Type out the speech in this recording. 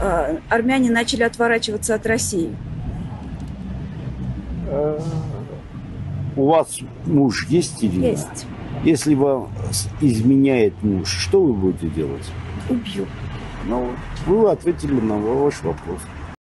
Э, армяне начали отворачиваться от России? Э, у вас муж есть, Ирина? Есть. Если вам изменяет муж, что вы будете делать? Убью. Ну, вы ответили на ваш вопрос.